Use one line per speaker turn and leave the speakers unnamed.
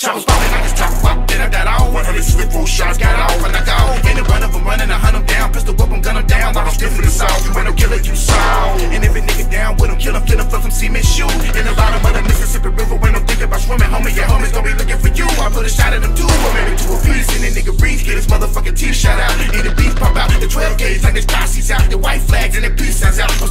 Choppers popping, I just drop a then I got on. 100 slip roll shots, got off, and I got. Any one of them running, I hunt them down. Pistol whip them, gun them down. I'm stiff in the south, you ain't no killer, you saw. And if a nigga down with him, kill him, fill him for some cement shoot. In the bottom of the Mississippi River, ain't no thinking about swimming. Homie, your homies gon' be looking for you. I put a shot at them too, or maybe two a piece. And the nigga breathe, get his motherfucking teeth shot out. And the beef pop out, the 12 gauge like his posse out. The white flags and the peace signs out. I'm.